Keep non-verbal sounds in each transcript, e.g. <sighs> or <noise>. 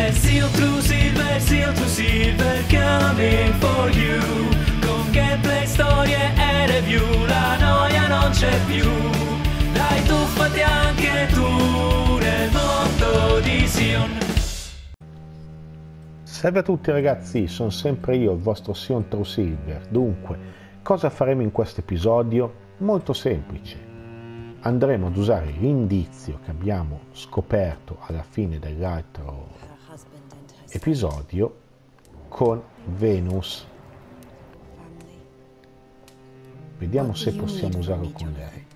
E Seal True Silver, Silver coming for you Con gameplay, storie e review La noia non c'è più Dai tuffati anche tu nel mondo di Sion Salve a tutti ragazzi, sono sempre io, il vostro Sion True Silver. Dunque, cosa faremo in questo episodio? Molto semplice. Andremo ad usare l'indizio che abbiamo scoperto alla fine dell'altro episodio con Venus. Vediamo se possiamo usarlo con lei.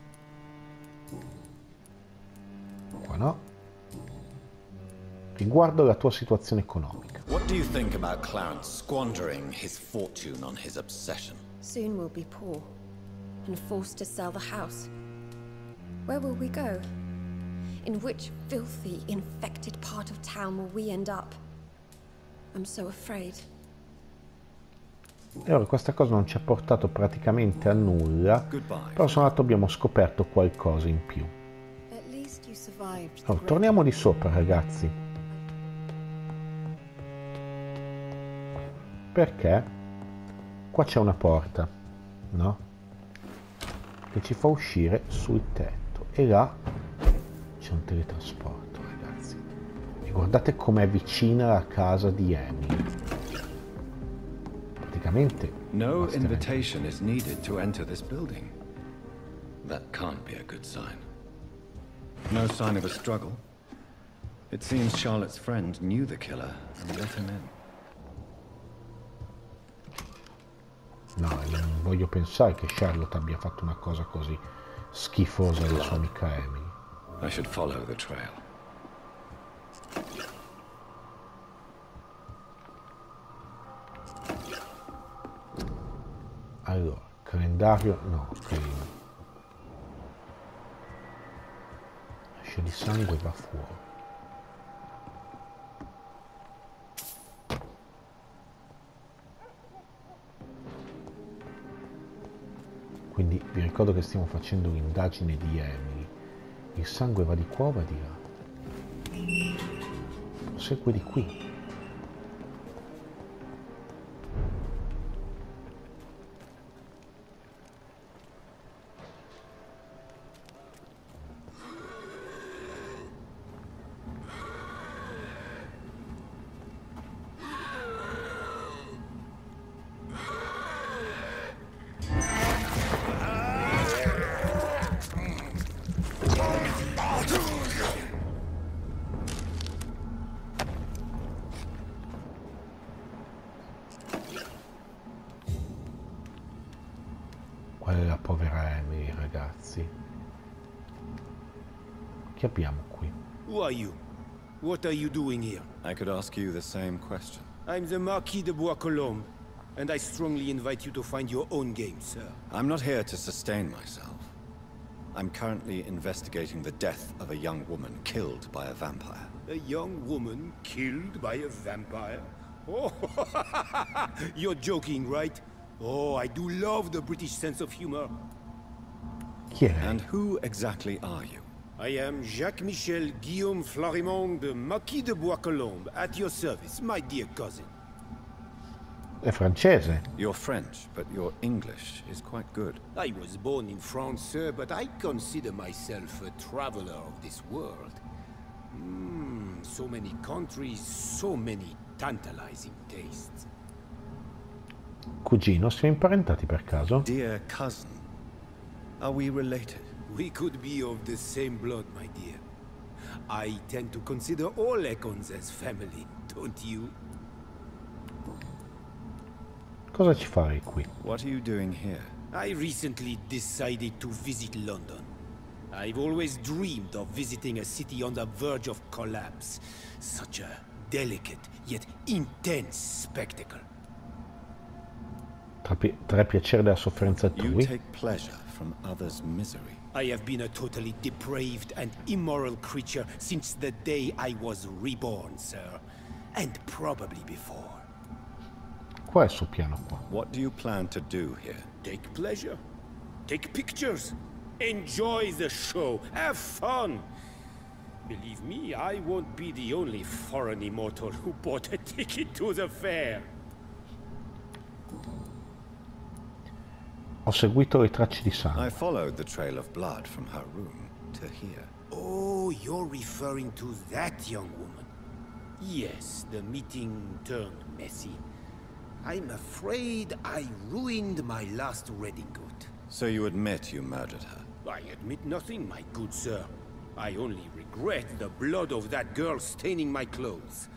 Qua no. Riguardo la tua situazione economica. What do you think about Clarence squandering his fortune on his obsession? Soon we'll be poor and forced to sell the house. Where will we go? In which filthy, infected part of town will we end up? I'm so afraid. E ora questa cosa non ci ha portato praticamente a nulla, però sono andato abbiamo scoperto qualcosa in più. Allora, raid. torniamo di sopra ragazzi. Perché? Qua c'è una porta, no? Che ci fa uscire sul tetto e là c'è un teletrasporto guardate com'è vicina la casa di Emily. Praticamente No invitation is needed to enter this building. That can't be a good sign. No sign of a struggle. It seems Charlotte's friend knew the killer and let him in. No, non voglio pensare che Charlotte abbia fatto una cosa così schifosa alla sua amica Emily. I should follow the trail. Allora, calendario no, carino. Ascia di sangue va fuori. Quindi vi ricordo che stiamo facendo l'indagine di Emily. Il sangue va di qua o va di là? Prosegue di qui. Are you? What are you doing here? I could ask you the same question. I'm the Marquis de Bois-Colombes, and I strongly invite you to find your own game, sir. I'm not here to sustain myself. I'm currently investigating the death of a young woman killed by a vampire. A young woman killed by a vampire? Oh, <laughs> you're joking, right? Oh, I do love the British sense of humor. Chi è lei? And who exactly are you? I am Jacques-Michel Guillaume Florimond, the Marquis de Bois-Colombes, at your service, my dear cousin. È francese. You're French, but your English is quite good. I was born in France, sir, but I consider myself a traveler of this world. Hmm, so many countries, so many tantalizing tastes. Cugino, siamo imparentati per caso? Dear cousin, are we related? We could be of the same blood, my dear. I tend to consider all Econs as family, don't you? Cosa ci fai qui? What are you doing here? I recently decided to visit London. I've always dreamed of visiting a city on the verge of collapse. Such a delicate yet intense spectacle. Tra, pi- tra piacere della sofferenza You take pleasure from others' misery. I have been a totally depraved and immoral creature since the day I was reborn, sir. And probably before. Qual è il suo piano qua? What do you plan to do here? Take pleasure. Take pictures. Enjoy the show. Have fun. Believe me, I won't be the only foreign immortal who bought a ticket to the fair. Ho seguito le tracce di sangue. I followed the trail of blood from her room to here. Oh, you're referring to that young woman. Yes, the meeting turned messy. I'm afraid I ruined my last redingote. So you admit you murdered her? I admit nothing, my good sir. I only regret the blood of that girl staining my clothes.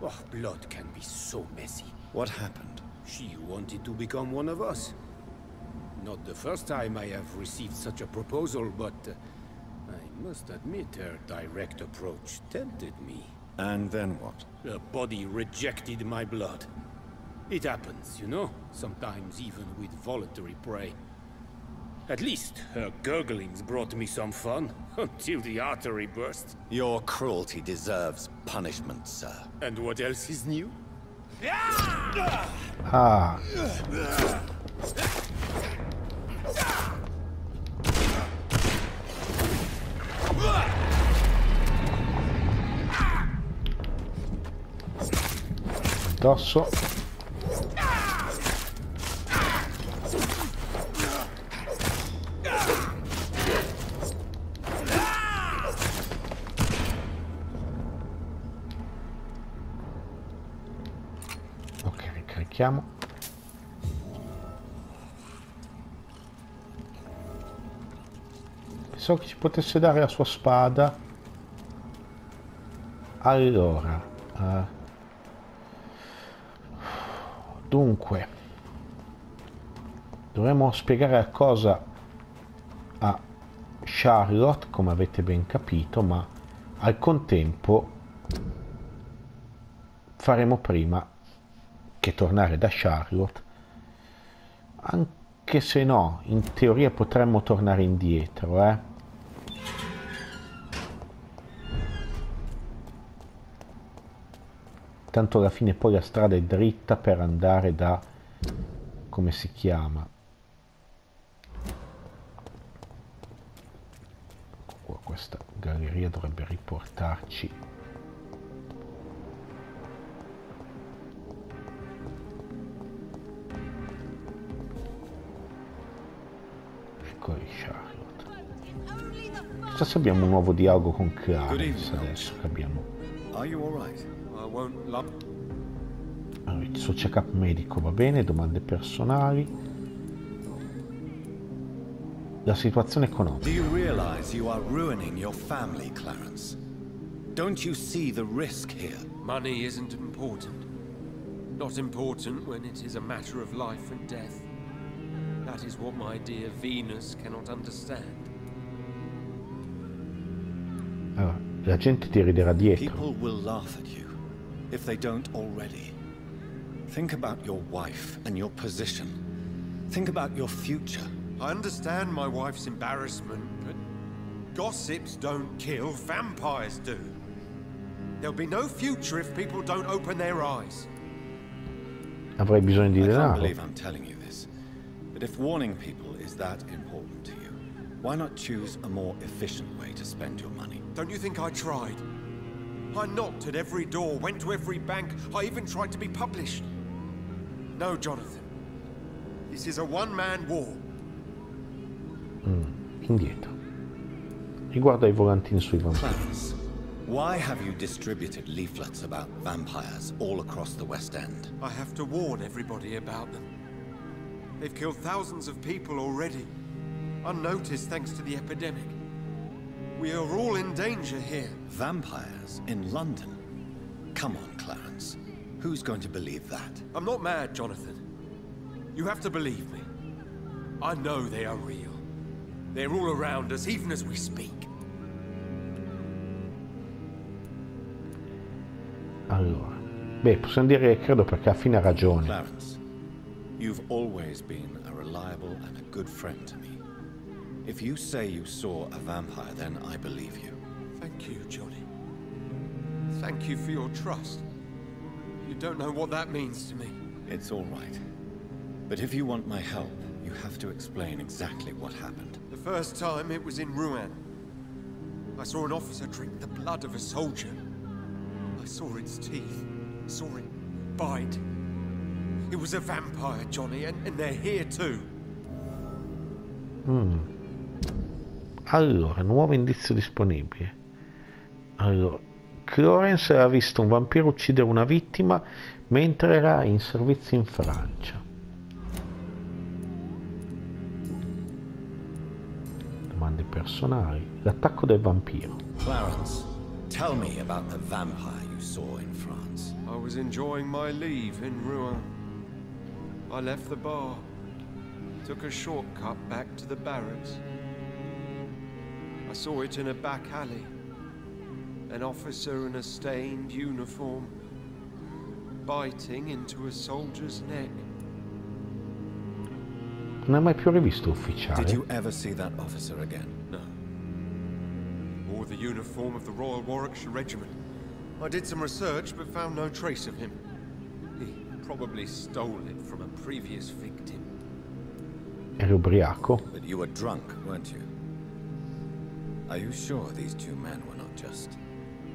Oh, blood can be so messy. What happened? She wanted to become one of us. Not the first time I have received such a proposal, but uh, I must admit her direct approach tempted me. And then what? Her body rejected my blood. It happens, you know, sometimes even with voluntary prey. At least her gurglings brought me some fun, <laughs> until the artery burst. Your cruelty deserves punishment, sir. And what else is new? Ah, addosso. Ok, ricarichiamo. Pensavo che ci potesse dare la sua spada. Allora, eh, dunque, dovremmo spiegare la cosa a Charlotte, come avete ben capito, ma al contempo faremo prima che tornare da Charlotte, anche se no, in teoria potremmo tornare indietro, eh. Tanto alla fine poi la strada è dritta per andare da... come si chiama? Qua questa galleria dovrebbe riportarci ecco lì Charlotte chissà se abbiamo un nuovo dialogo con Clarence adesso che abbiamo Are you alright? Allora, il suo check up medico va bene domande personali la situazione economica Do you realize you are ruining your family, Clarence? Don't you see the risk here? Money isn't important. Not important when it is a matter of life and death. That is what my dear Venus cannot understand. allora, la gente ti riderà dietro People will laugh at you, if they don't already. Think about your wife and your position. Think about your future. I understand my wife's embarrassment, but gossips don't kill, vampires do. There'll be no future if people don't open their eyes. avrai bisogno di I can't believe I'm telling you this, but if warning people is that important to you, why not choose a more efficient way to spend your money? Don't you think I tried? I knocked at every door, went to every bank, I even tried to be published. No, Jonathan. This is a one-man war. Mm, indietro riguarda i volantini sui vampiri Clarence, why have you distributed leaflets about vampires all across the West End? I have to warn everybody about them. They've killed thousands of people already, unnoticed thanks to the epidemic. We are all in danger here. Vampires in London? Come on, Clarence. Who's going to believe that? I'm not mad, Jonathan. You have to believe me. I know they are real. They're all around us, even as we speak. allora beh possiamo dire che credo perché alla fine ha ragione Clarence, you've always been a reliable and a good friend to me. If you say you saw a vampire, then I believe you. Thank you, Johnny. Thank you for your trust. You don't know what that means to me. It's all right. But if you want my help, you have to explain exactly what happened. The first time it was in Rouen. I saw an officer drink the blood of a soldier. I saw its teeth, saw it bite. It was a vampire, Johnny, and, and they're here too. Hmm. Allora, nuovo indizio disponibile. Allora, Clarence ha visto un vampiro uccidere una vittima mentre era in servizio in Francia. Domande personali. L'attacco del vampiro. Clarence, tell me about the vampire you saw in France. I was enjoying my leave in Rouen. I left the bar, took a shortcut back to the barracks. I saw it in a back alley. An officer in a stained uniform, biting into a soldier's neck. Non hai mai più rivisto Did you ever see that officer again? No. Wore the uniform of the Royal Warwickshire Regiment. I did some research but found no trace of him. He probably stole it from a previous victim. Eri ubriaco? But you were drunk, weren't you? Are you sure these two men were not just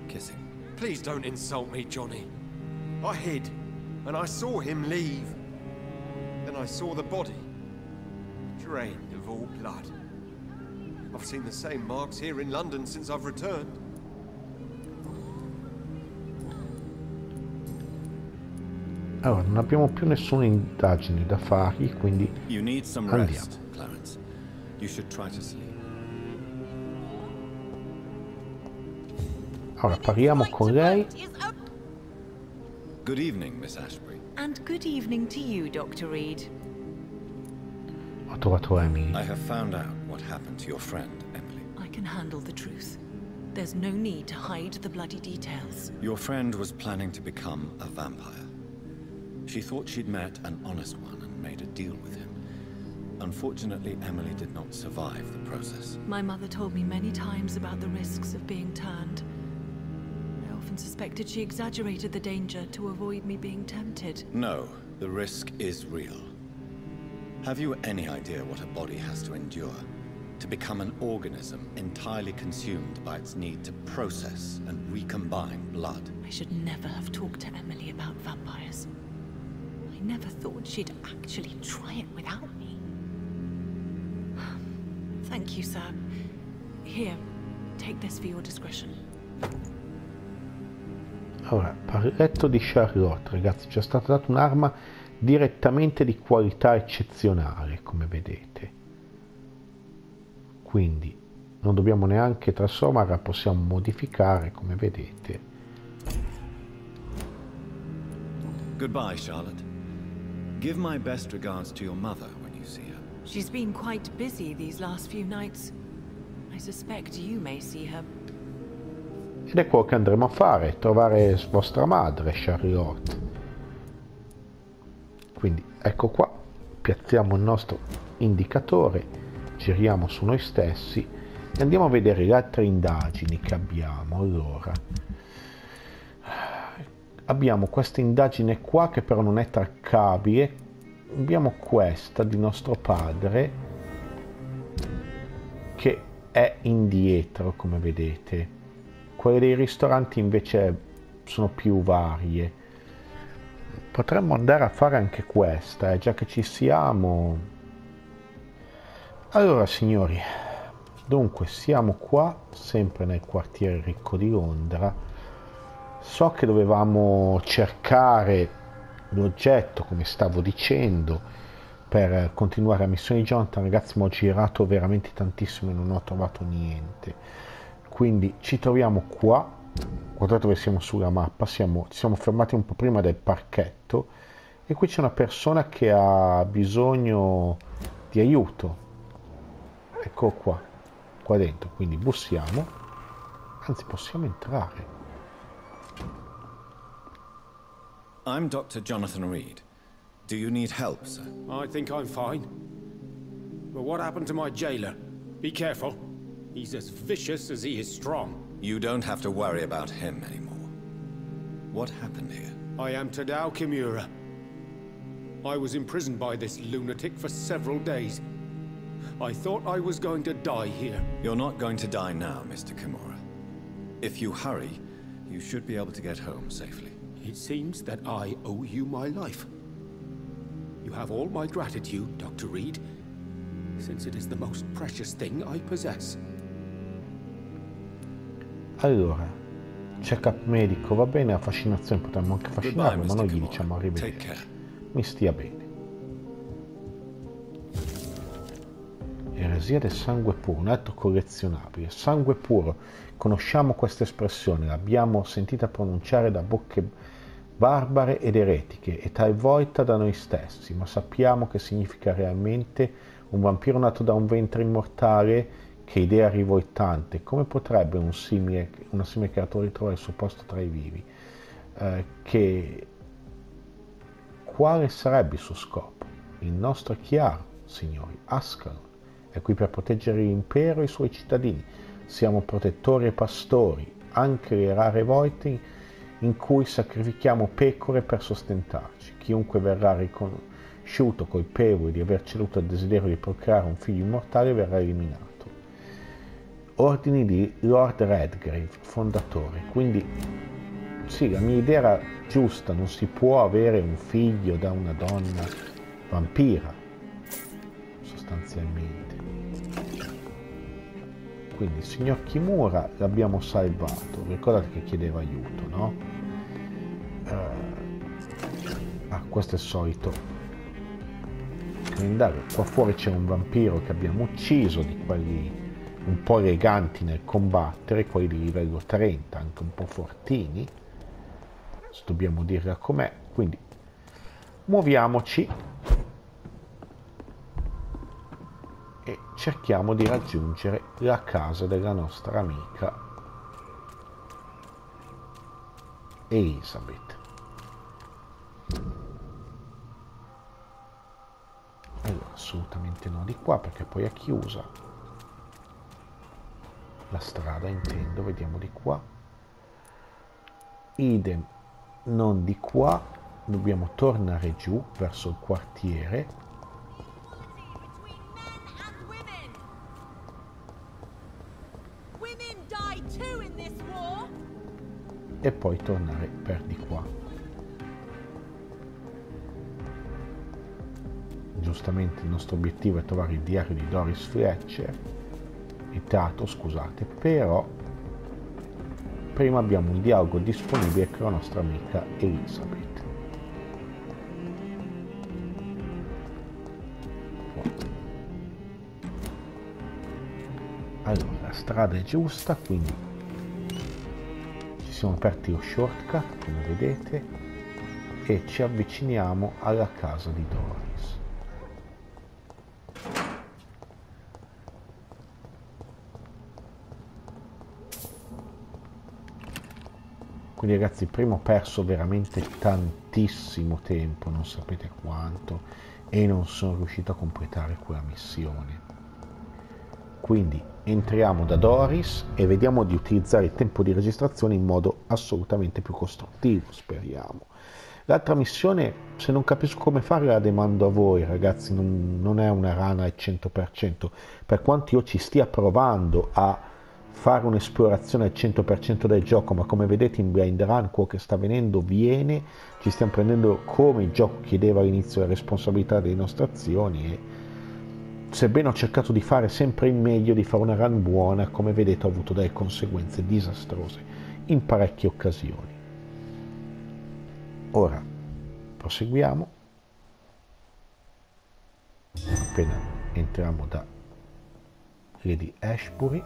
kissing? Please don't insult me, Johnny. I hid, and I saw him leave. Then I saw the body, drained of all blood. I've seen the same marks here in London since I've returned. Allora, non abbiamo più nessuna indagine da fargli, quindi You need some Andiamo. rest, Clarence. You should try to sleep. Ora parliamo con lei. Good evening, Miss Ashbury. And good evening to you, Dr. Reed. Ho trovato Emily. I have found out what happened to your friend, Emily. I can handle the truth. There's no need to hide the bloody details. Your friend was planning to become a vampire. She thought she'd met an honest one and made a deal with him. Unfortunately, Emily did not survive the process. My mother told me many times about the risks of being turned. Suspected she exaggerated the danger to avoid me being tempted. No, the risk is real. Have you any idea what a body has to endure? To become an organism entirely consumed by its need to process and recombine blood. I should never have talked to Emily about vampires. I never thought she'd actually try it without me. <sighs> Thank you, sir. Here, take this for your discretion. Ora, parletto di Charlotte, ragazzi, ci è stata data un'arma direttamente di qualità eccezionale, come vedete. Quindi non dobbiamo neanche trasformarla, possiamo modificare, come vedete. Goodbye, Charlotte. Give my best regards to your mother when you see her. She's been quite busy these last few nights. I suspect you may see her. Ed è quello che andremo a fare, trovare vostra madre, Charlotte. Quindi ecco qua, piazziamo il nostro indicatore, giriamo su noi stessi e andiamo a vedere le altre indagini che abbiamo. Allora, abbiamo questa indagine qua che però non è traccabile. Abbiamo questa di nostro padre che è indietro, come vedete. Quelle dei ristoranti invece sono più varie. Potremmo andare a fare anche questa, eh, già che ci siamo. Allora, signori, dunque siamo qua, sempre nel quartiere ricco di Londra. So che dovevamo cercare l'oggetto, come stavo dicendo, per continuare la missione di Jonathan. Ragazzi, mi ho girato veramente tantissimo e non ho trovato niente. Quindi ci troviamo qua, guardate dove siamo sulla mappa, siamo, ci siamo fermati un po' prima del parchetto e qui c'è una persona che ha bisogno di aiuto. Ecco qua, qua dentro, quindi bussiamo, anzi possiamo entrare. I'm Dr. Jonathan Reed. Do you need help, sir? I think I'm fine. But what happened to my jailer? Be careful. He's as vicious as he is strong. You don't have to worry about him anymore. What happened here? I am Tadao Kimura. I was imprisoned by this lunatic for several days. I thought I was going to die here. You're not going to die now, Mr. Kimura. If you hurry, you should be able to get home safely. It seems that I owe you my life. You have all my gratitude, Dr. Reed, since it is the most precious thing I possess. Allora, check-up medico va bene, la fascinazione potremmo anche Goodbye, fascinarlo, ma noi gli diciamo arrivederci. Mi stia bene. Eresia del sangue puro, un altro collezionabile. Sangue puro, conosciamo questa espressione, l'abbiamo sentita pronunciare da bocche barbare ed eretiche e talvolta da noi stessi, ma sappiamo che significa realmente un vampiro nato da un ventre immortale che idea rivoltante. Come potrebbe un simile, una simile creatura ritrovare il suo posto tra i vivi? Eh, che quale sarebbe il suo scopo? Il nostro è chiaro, signori. Ascalon è qui per proteggere l'impero e i suoi cittadini. Siamo protettori e pastori, anche le rare volte in cui sacrifichiamo pecore per sostentarci. Chiunque verrà riconosciuto colpevole di aver ceduto al desiderio di procreare un figlio immortale verrà eliminato. Ordini di Lord Redgrave, fondatore. Quindi sì, la mia idea era giusta, non si può avere un figlio da una donna vampira, sostanzialmente. Quindi il signor Kimura l'abbiamo salvato, ricordate che chiedeva aiuto, no? Eh, ah, questo è il solito calendario. Qua fuori c'è un vampiro che abbiamo ucciso, di quelli un po' eleganti nel combattere, quelli di livello 30, anche un po' fortini se dobbiamo dirla com'è. Quindi muoviamoci e cerchiamo di raggiungere la casa della nostra amica Elizabeth. Allora, assolutamente no di qua perché poi è chiusa. La strada intendo, vediamo di qua. Idem non di qua, dobbiamo tornare giù verso il quartiere. E poi tornare per di qua. Giustamente il nostro obiettivo è trovare il diario di Doris Fletcher, teatro, scusate, però prima abbiamo un dialogo disponibile con la nostra amica Elizabeth. Allora, la strada è giusta, quindi ci siamo aperti lo shortcut, come vedete, e ci avviciniamo alla casa di Doris. Quindi ragazzi, prima ho perso veramente tantissimo tempo, non sapete quanto, e non sono riuscito a completare quella missione. Quindi entriamo da Doris e vediamo di utilizzare il tempo di registrazione in modo assolutamente più costruttivo, speriamo. L'altra missione, se non capisco come fare, la demando a voi, ragazzi, non, non è una rana al 100%, per quanto io ci stia provando a fare un'esplorazione al 100% del gioco, ma come vedete in Blind Run quello che sta avvenendo viene, ci stiamo prendendo come il gioco chiedeva all'inizio la responsabilità delle nostre azioni e sebbene ho cercato di fare sempre il meglio, di fare una run buona, come vedete ho avuto delle conseguenze disastrose in parecchie occasioni. Ora proseguiamo. Appena entriamo da Lady Ashbury.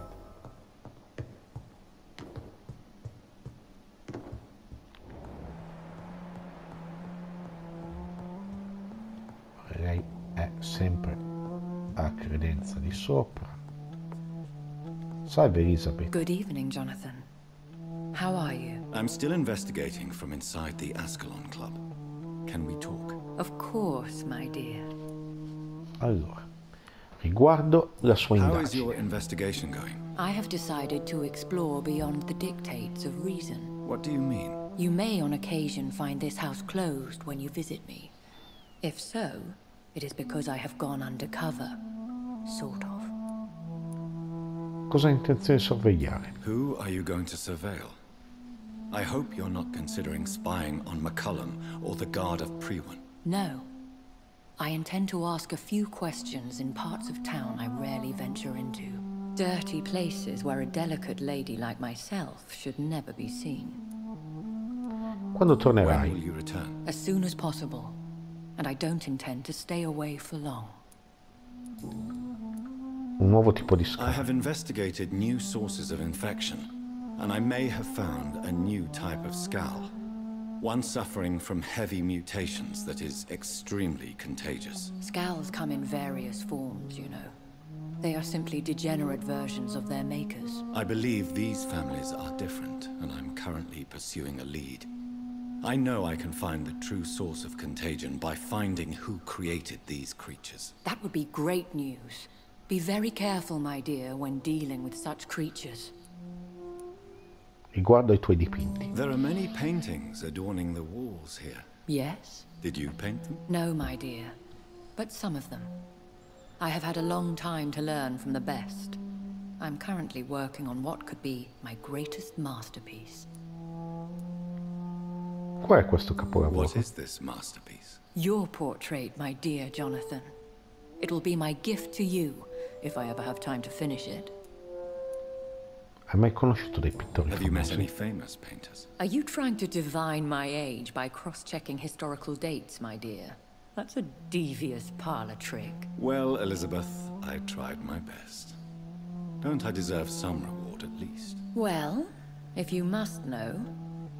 Lei è sempre a credenza di sopra. Salve Elizabeth. Good evening, Jonathan. How are you? I'm still investigating from inside the Ascalon Club. Can we talk? Of course, my dear. Allora, riguardo la sua How is your indagine. investigation going? I have decided to explore beyond the dictates of reason. What do you mean? You may on occasion find this house closed when you visit me. If so, it is because I have gone undercover. Sort of. Cosa intenzione sorvegliare? Who are you going to surveil? I hope you're not considering spying on McCullum or the guard of Prewan. No. I intend to ask a few questions in parts of town I rarely venture into. Dirty places where a delicate lady like myself should never be seen. Quando When will tornerai? you return? As soon as possible. And I don't intend to stay away for long. Un nuovo tipo di I have investigated new sources of infection, and I may have found a new type of scowl. One suffering from heavy mutations that is extremely contagious. Scowls come in various forms, you know. They are simply degenerate versions of their makers. I believe these families are different, and I'm currently pursuing a lead. I know I can find the true source of contagion by finding who created these creatures. That would be great news. Be very careful, my dear, when dealing with such creatures. Riguardo ai tuoi dipinti. There are many paintings adorning the walls here. Yes? Did you paint them? No, my dear. But some of them. I have had a long time to learn from the best. I'm currently working on what could be my greatest masterpiece. Qual è questo capolavoro? is this masterpiece? Your portrait, my dear Jonathan. It will be my gift to you, if I ever have time to finish it. Hai mai conosciuto dei pittori Have you met any famous painters? Are you trying to divine my age by cross-checking historical dates, my dear? That's a devious parlor trick. Well, Elizabeth, I tried my best. Don't I deserve some reward at least? Well, if you must know,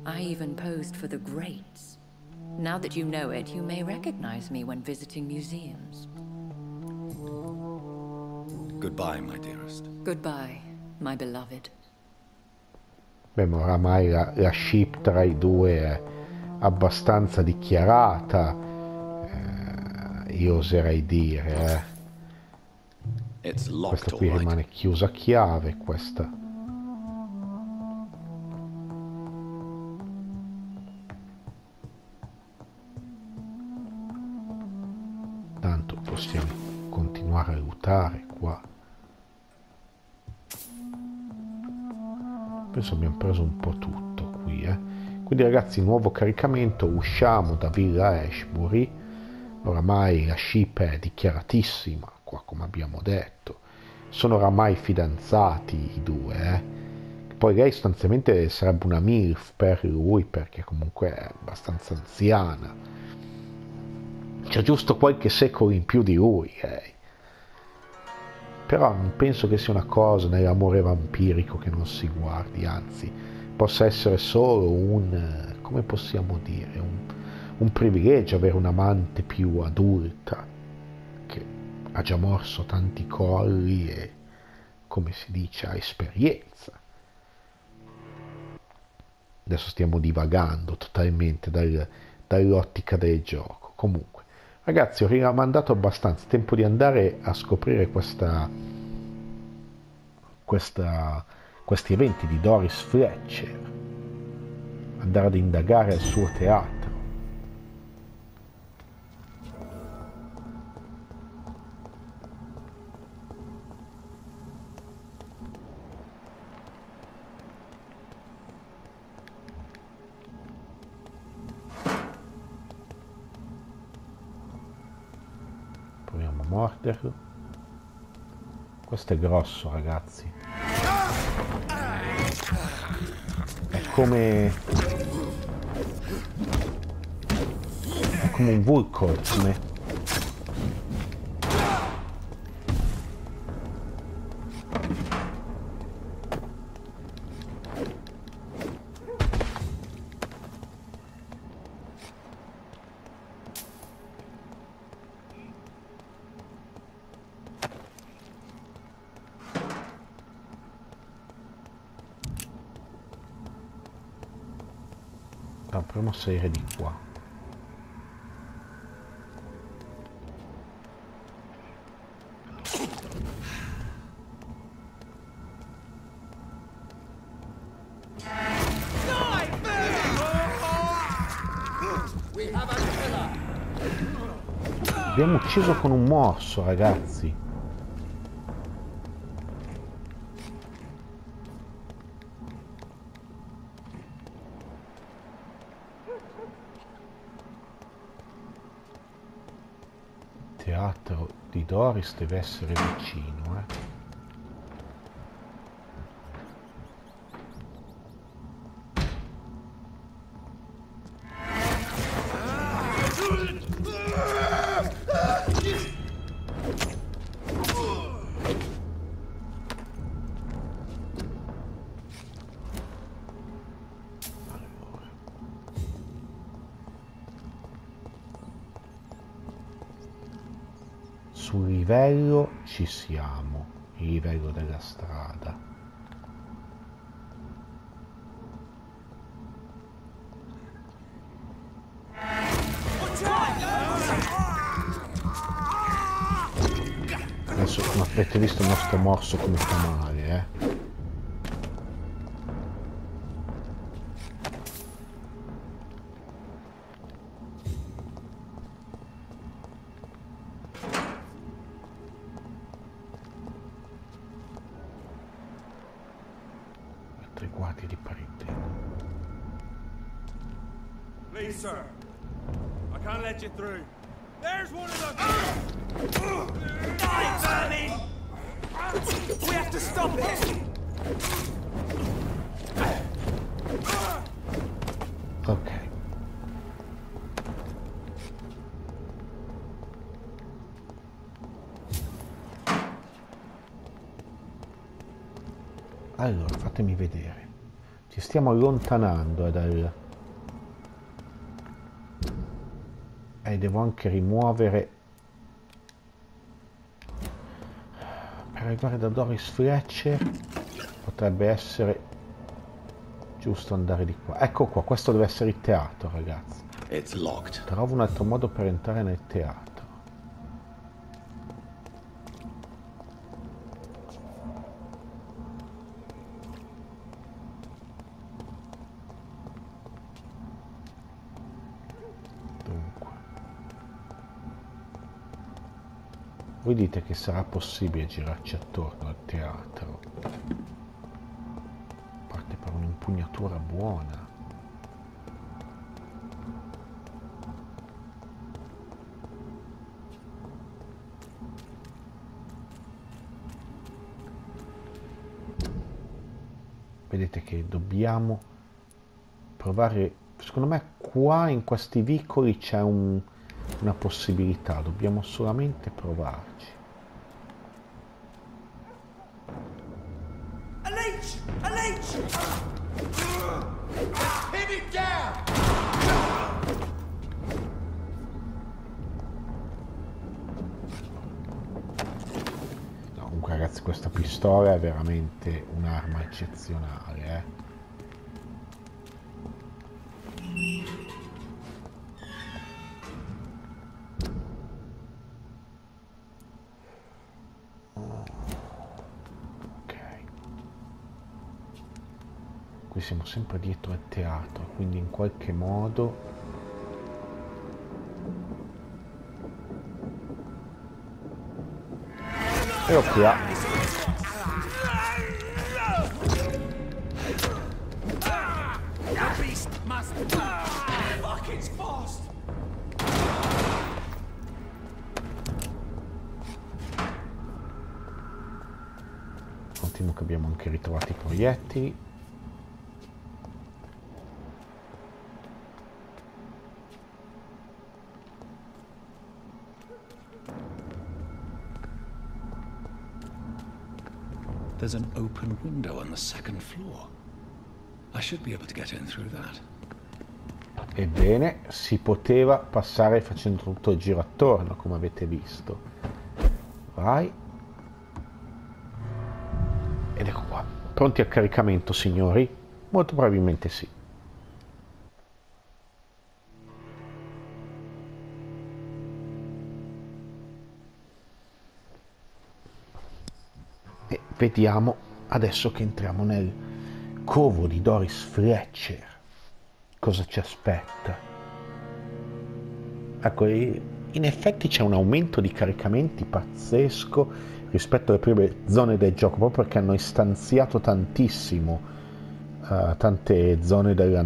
I even posed for the greats. Now that you know it, you may recognize me when visiting museums. Goodbye, my dearest. Goodbye, my beloved. Beh, ma oramai la, la ship tra i due è abbastanza dichiarata. eh, io oserei dire, eh. It's locked, Questa all qui right. rimane chiusa a chiave, questa. Possiamo continuare a lootare qua. Penso abbiamo preso un po' tutto qui, eh. Quindi ragazzi, nuovo caricamento, usciamo da Villa Ashbury. Oramai la ship è dichiaratissima, qua come abbiamo detto. Sono oramai fidanzati i due, eh. Poi lei sostanzialmente sarebbe una MILF per lui, perché comunque è abbastanza anziana. C'è giusto qualche secolo in più di lui, lei. Però non penso che sia una cosa nell'amore vampirico che non si guardi, anzi, possa essere solo un, eh, come possiamo dire, un, un privilegio avere un'amante più adulta, che ha già morso tanti colli e, come si dice, ha esperienza. Adesso stiamo divagando totalmente dal- dall'ottica del gioco. Comunque, ragazzi, ho rimandato abbastanza tempo di andare a scoprire questa, questa, questi eventi di Doris Fletcher, andare ad indagare al suo teatro. Morderlo. Questo è grosso, ragazzi. È come... È come un Vulcorn. Salire di qua. Abbiamo ucciso con un morso, ragazzi. Teatro di Doris deve essere vicino, eh. Siamo, il livello della strada. Adesso non avete visto il nostro morso come fa male, Tre guardie di parete. Please, sir. I can't let you through. There's one of them! Die, vermin! We have to stop it! Allora, fatemi vedere. Ci stiamo allontanando dal... E devo anche rimuovere... Per arrivare da Doris Fletcher potrebbe essere giusto andare di qua. Ecco qua, questo deve essere il teatro, ragazzi. It's locked. Trovo un altro modo per entrare nel teatro. Voi dite che sarà possibile girarci attorno al teatro? Parte per un'impugnatura buona. vedete che dobbiamo provare secondo me qua in questi vicoli c'è un- una possibilità dobbiamo solamente provarci. No, comunque ragazzi questa pistola è veramente un'arma eccezionale eh. Sempre dietro al teatro quindi in qualche modo e. Fuck, it's fast! Ottimo che abbiamo anche ritrovato i proiettili. There's an open window on the second floor. I should be able to get in through that. Ebbene, si poteva passare facendo tutto il giro attorno, come avete visto. Vai. Ed ecco qua. Pronti al caricamento, signori? Molto probabilmente sì. Vediamo adesso che entriamo nel covo di Doris Fletcher cosa ci aspetta. Ecco, in effetti c'è un aumento di caricamenti pazzesco rispetto alle prime zone del gioco, proprio perché hanno istanziato tantissimo eh, tante zone della,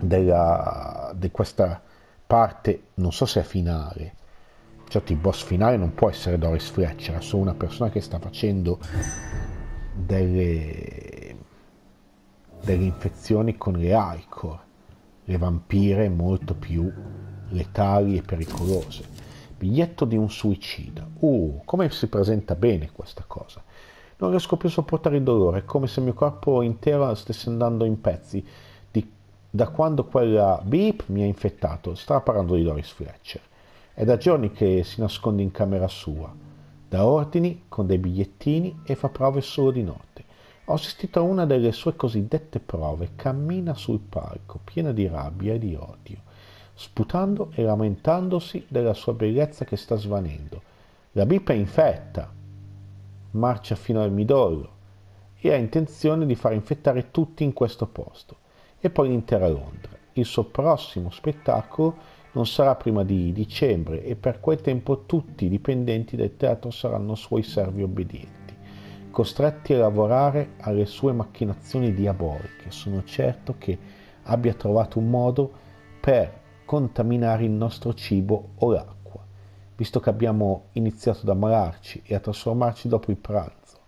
della, di questa parte, non so se è finale, certo il boss finale non può essere Doris Fletcher, è solo una persona che sta facendo delle, delle infezioni con le Icor, le vampire molto più letali e pericolose. Biglietto di un suicida. Uh, come si presenta bene questa cosa. Non riesco più a sopportare il dolore, è come se il mio corpo intero stesse andando in pezzi. Di, da quando quella beep mi ha infettato, stava parlando di Doris Fletcher. È da giorni che si nasconde in camera sua, dà ordini con dei bigliettini e fa prove solo di notte. Ho assistito a una delle sue cosiddette prove, cammina sul palco, piena di rabbia e di odio, sputando e lamentandosi della sua bellezza che sta svanendo. La bipa è infetta, marcia fino al midollo e ha intenzione di far infettare tutti in questo posto e poi l'intera Londra. Il suo prossimo spettacolo non sarà prima di dicembre e per quel tempo tutti i dipendenti del teatro saranno suoi servi obbedienti, costretti a lavorare alle sue macchinazioni diaboliche. Sono certo che abbia trovato un modo per contaminare il nostro cibo o l'acqua visto che abbiamo iniziato ad ammalarci e a trasformarci dopo il pranzo,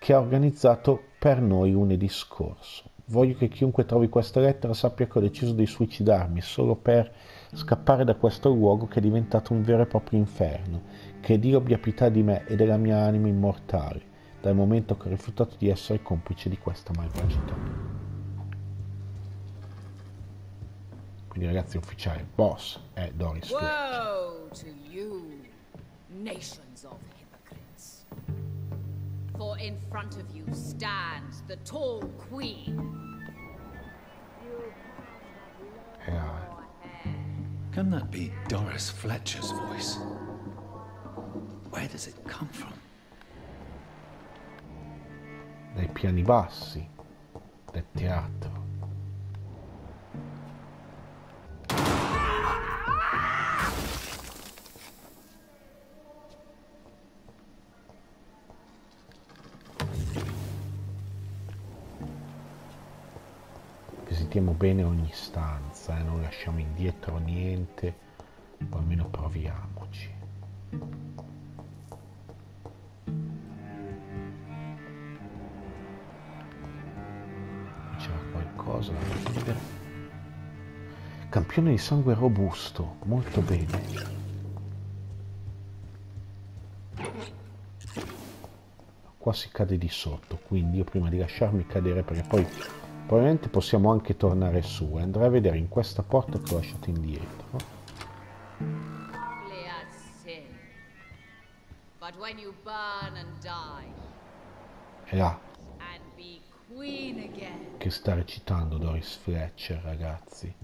che ha organizzato per noi lunedì scorso. Voglio che chiunque trovi questa lettera sappia che ho deciso di suicidarmi solo per scappare da questo luogo che è diventato un vero e proprio inferno, che Dio abbia pietà di me e della mia anima immortale, dal momento che ho rifiutato di essere complice di questa malvagità. Quindi ragazzi ufficiale, boss è Doris Fletcher. to you, nations of hypocrites. For in front of you stands the tall queen. Yeah. Can that be Doris Fletcher's voice? Where does it come from? Dai piani bassi del teatro. Visitiamo bene ogni stanza, eh, non lasciamo indietro niente, o almeno proviamoci. C'era qualcosa da vedere. Campione di sangue robusto, molto bene. Qua si cade di sotto, quindi io prima di lasciarmi cadere, perché poi Probabilmente possiamo anche tornare su e andrei a vedere in questa porta che ho lasciato indietro. È là. Che sta recitando Doris Fletcher, ragazzi.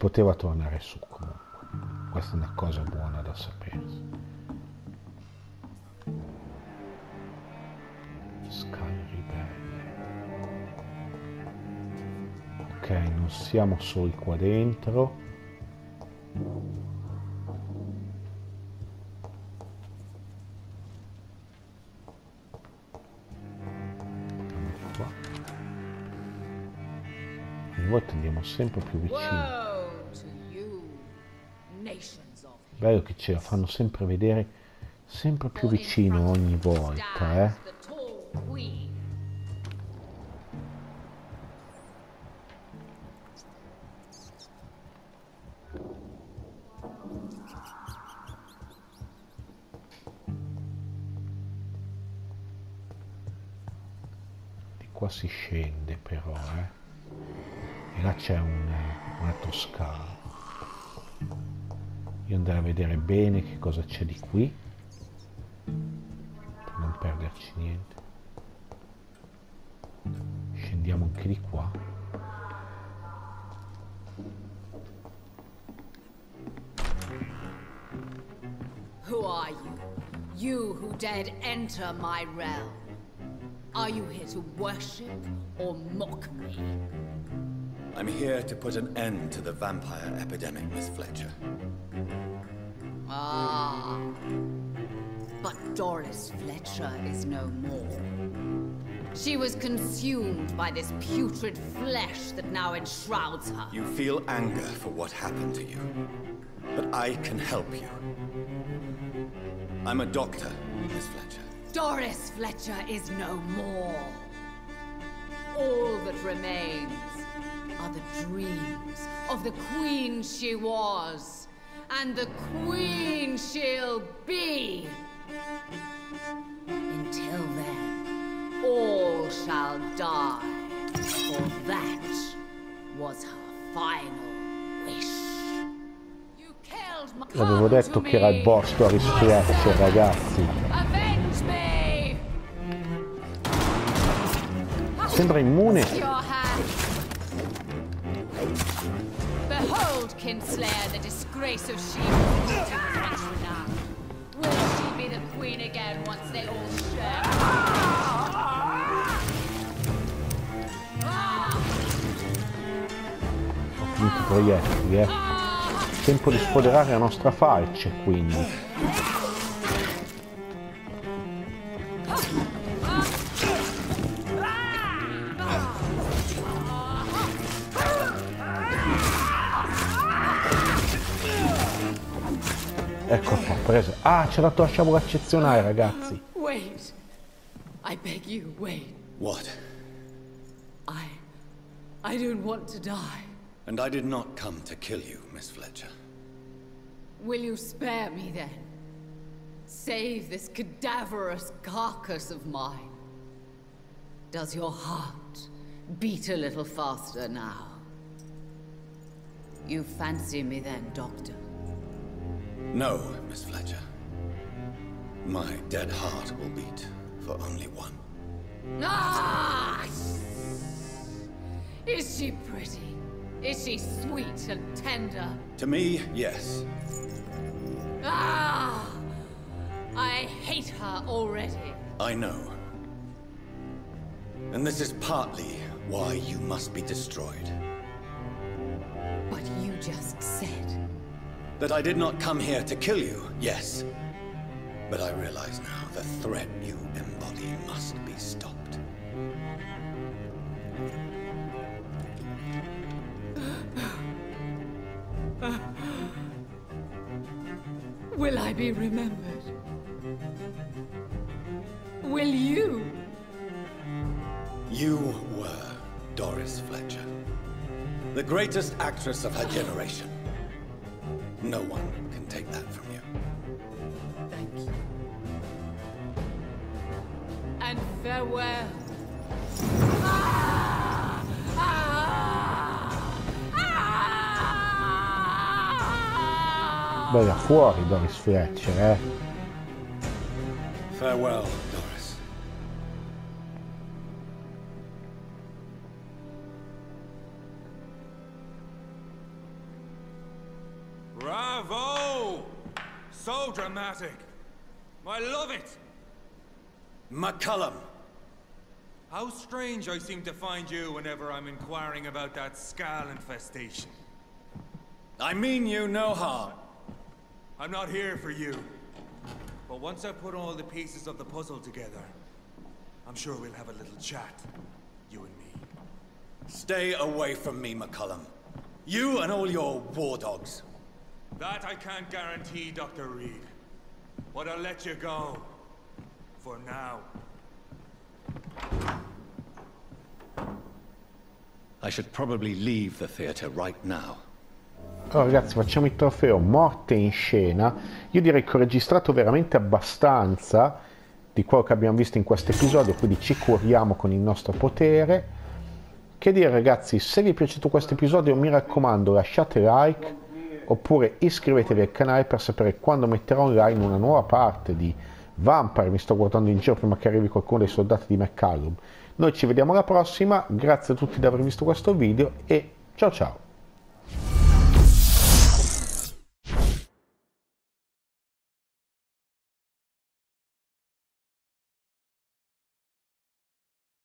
Poteva tornare su comunque. Questa è una cosa buona da sapersi. Scale ribelle. Ok, non siamo soli qua dentro. Ogni volta andiamo sempre più vicini. Bello che ce la fanno sempre vedere sempre più vicino ogni volta, eh. Di qua si scende però, eh. E là c'è un, una toscana io andrei a vedere bene che cosa c'è di qui per non perderci niente scendiamo anche di qua Who are you? You who dared enter my realm. Are you here to worship or mock me? I'm here to put an end to the vampire epidemic, Miss Fletcher. Ah. But Doris Fletcher is no more. She was consumed by this putrid flesh that now enshrouds her. You feel anger for what happened to you. But I can help you. I'm a doctor, Miss Fletcher. Doris Fletcher is no more. All that remains are the dreams of the queen she was and the queen she'll be. Until then, all shall die, for that was her final wish. You killed my detto che era il ragazzi. Avenge me! Sembra eh? immune. Behold, Kinslayer, the disgrace of she. Will she be the queen again once they all share? I proiettili, eh. Tempo di sfoderare la nostra falce, quindi. Ecco qua, preso. Ah, c'è la torcia da accezionare, ragazzi. Wait. I beg you, wait. What? I. I don't want to die. And I did not come to kill you, Miss Fletcher. Will you spare me then? Save this cadaverous carcass of mine. Does your heart beat a little faster now? You fancy me then, Doctor? No, Miss Fletcher. My dead heart will beat for only one. Ah! Is she pretty? Is she sweet and tender? To me, yes. Ah! I hate her already. I know. And this is partly why you must be destroyed. But you just said. That I did not come here to kill you, yes. But I realize now the threat you embody must be stopped. Will I be remembered? Will you? You were Doris Fletcher. The greatest actress of her generation. No one can take that from you. Thank you. And farewell. Ah! Ah! Ah! Bella fuori Doris Fletcher, eh. Farewell, McCullum! How strange I seem to find you whenever I'm inquiring about that Skal infestation. I mean you no harm. I'm not here for you. But once I put all the pieces of the puzzle together, I'm sure we'll have a little chat. You and me. Stay away from me, McCullum. You and all your war dogs. That I can't guarantee, Dr. Reed. But I'll let you go. For now. I should probably leave the theater right now. Allora ragazzi facciamo il trofeo morte in scena. Io direi che ho registrato veramente abbastanza di quello che abbiamo visto in questo episodio, quindi ci curiamo con il nostro potere. Che dire ragazzi, se vi è piaciuto questo episodio mi raccomando lasciate like oppure iscrivetevi al canale per sapere quando metterò online una nuova parte di Vampire, mi sto guardando in giro prima che arrivi qualcuno dei soldati di McCallum. Noi ci vediamo alla prossima, grazie a tutti di aver visto questo video e ciao ciao!